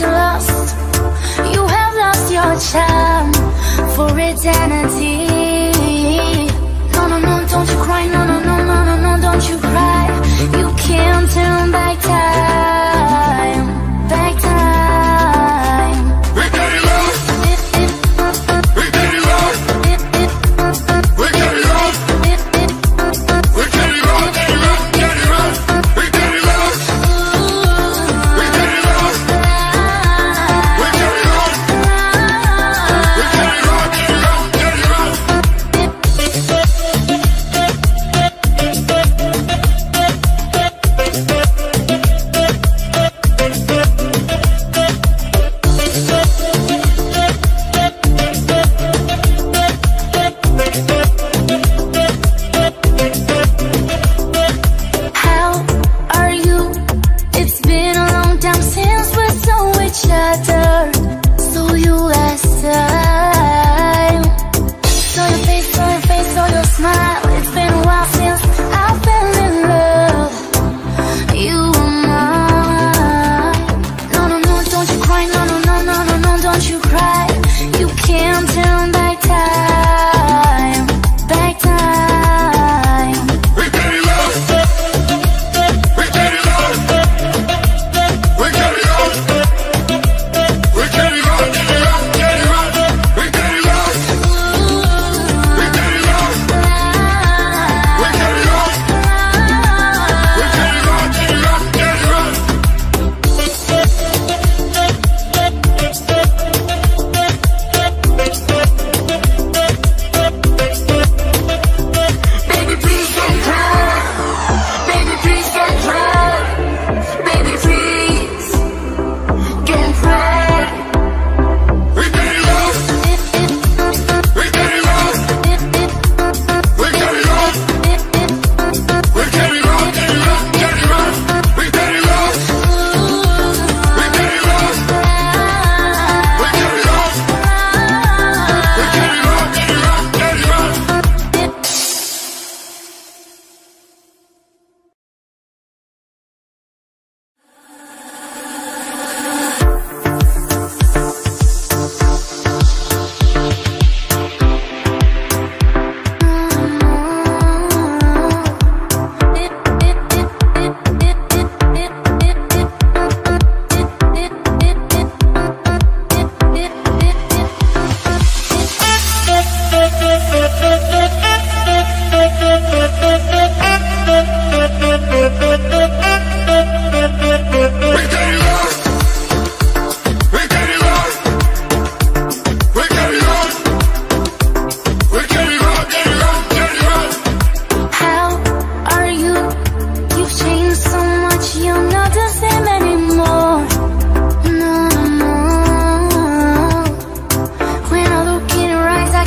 you lost. You have lost your charm For eternity. No, no, no, don't you cry. No, no, no, no, no, no, don't you cry. You can't turn back time.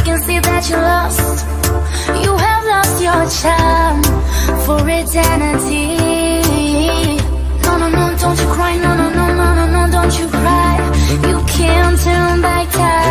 can see that you lost. You have lost your charm for eternity. No, no, no, don't you cry, no, no, no, no, no, no, don't you cry. You can't turn back time.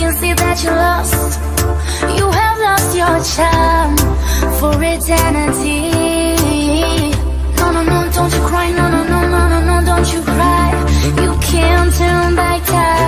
can see that you lost. You have lost your charm for eternity. No, no, no, don't you cry, no, no, no, no, no, no, don't you cry. You can't turn back time.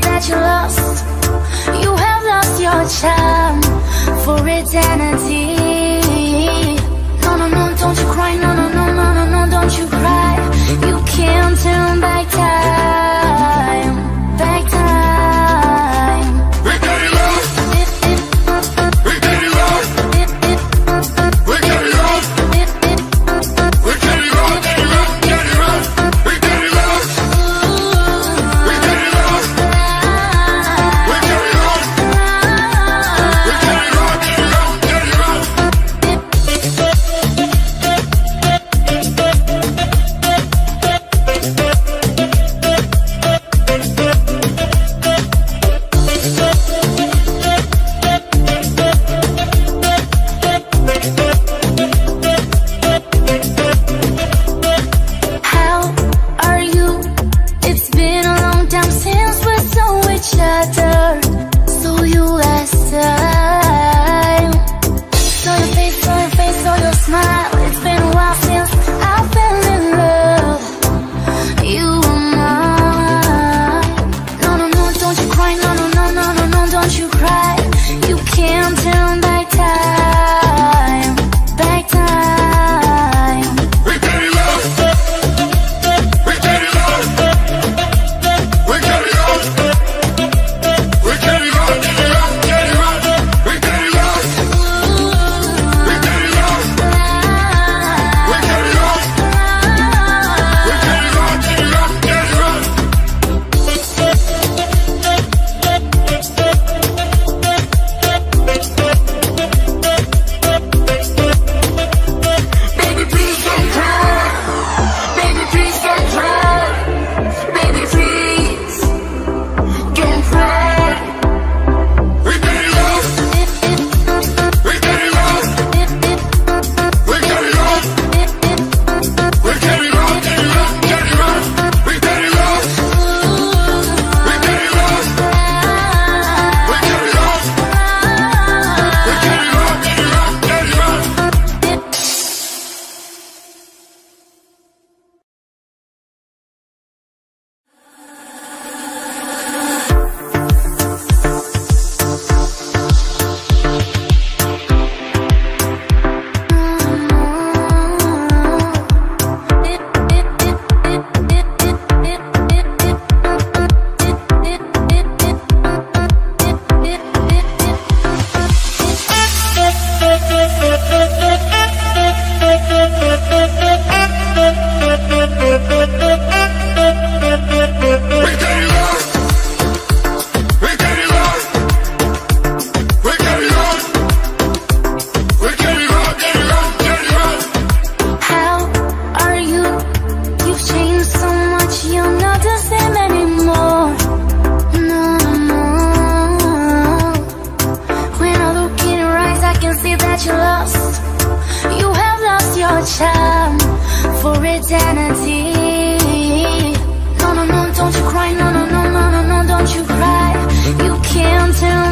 that you lost. You have lost your charm for eternity. No, no, no, don't you cry, no, no, no, no, no, no, don't you cry. You can't turn back time. charm for eternity. No, no, no, don't you cry. No, no, no, no, no, no, don't you cry. You can't tell.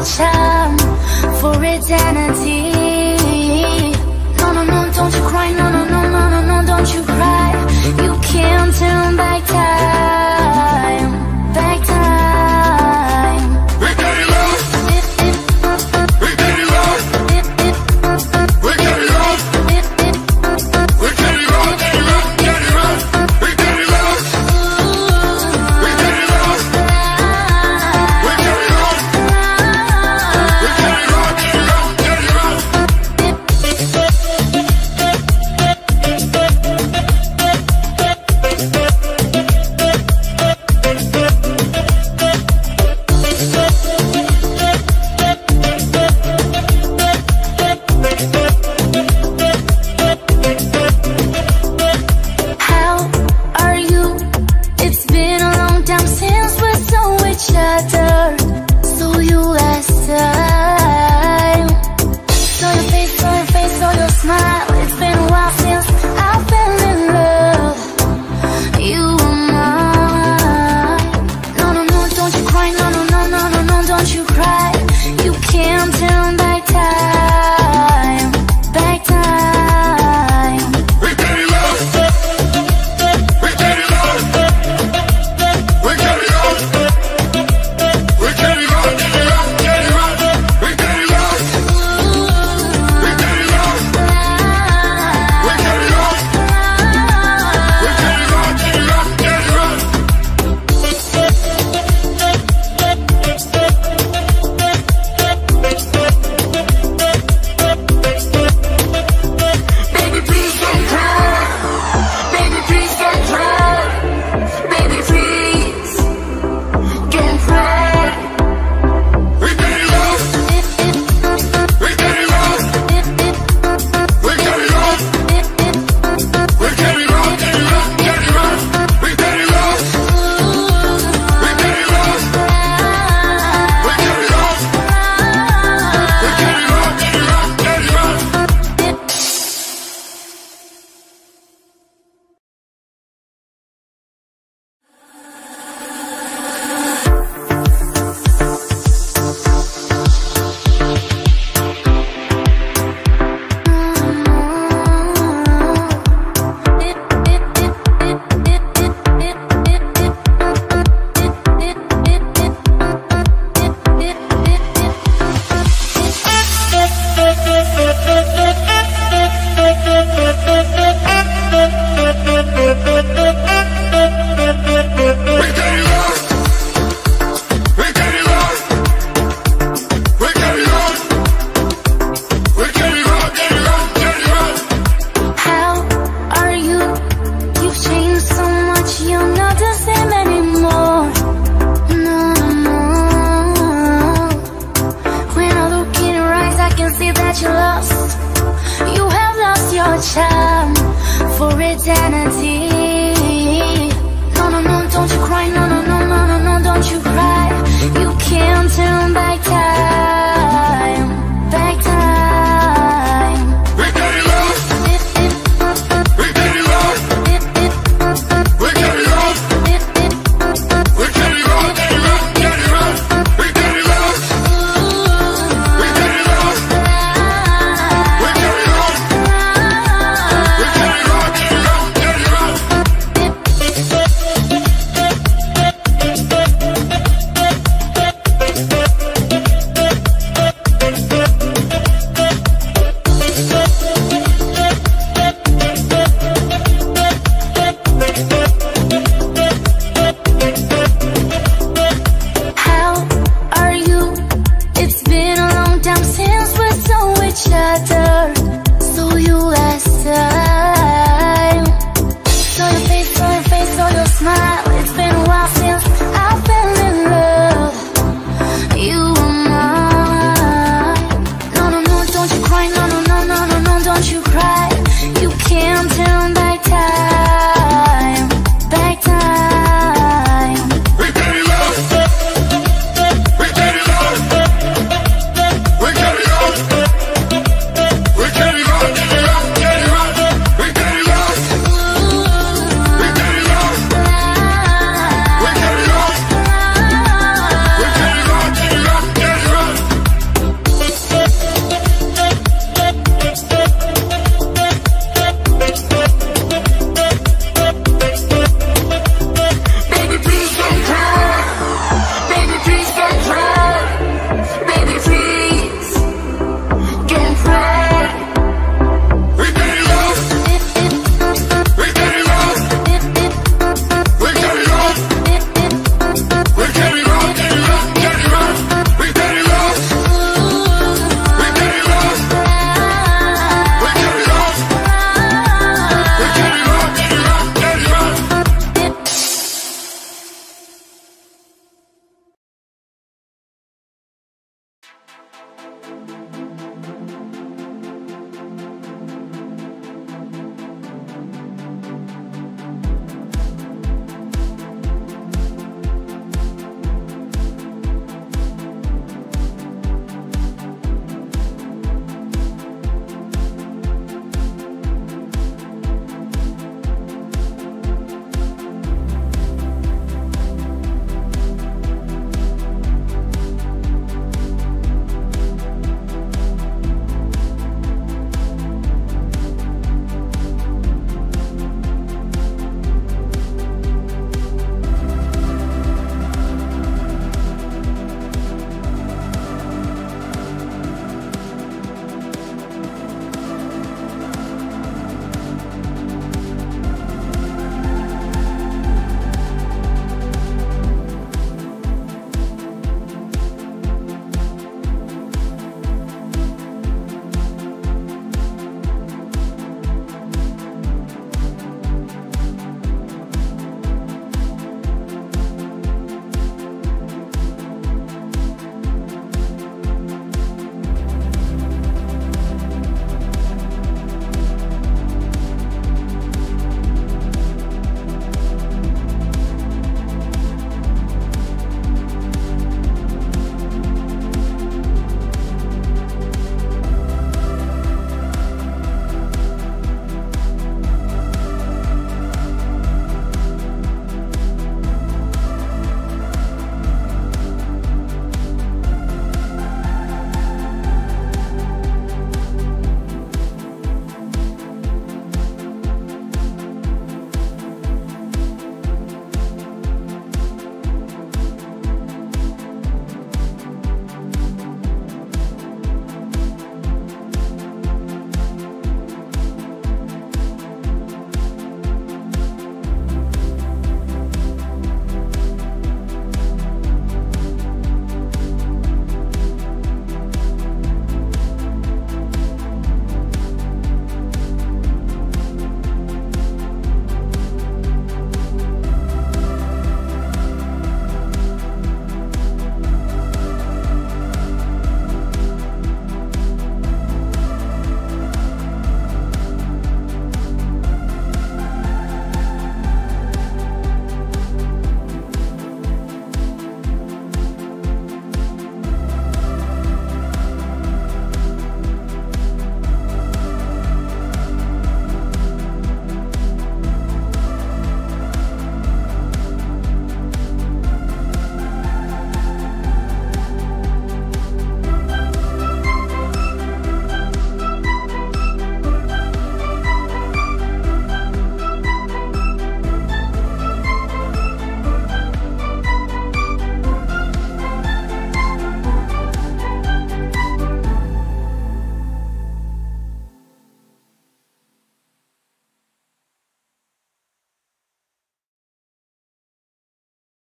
your charm for eternity. No, no, no, don't you cry, no, no, no, no, no, no, don't you cry. You can't turn back time. charm for eternity. No, no, no, don't you cry, no, no, no, no, no, no, don't you cry. You can't turn back time.